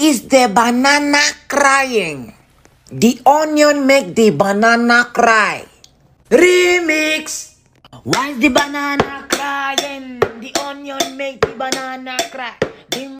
is the banana crying? The onion make the banana cry. Remix. Why's the banana crying? The onion make the banana cry.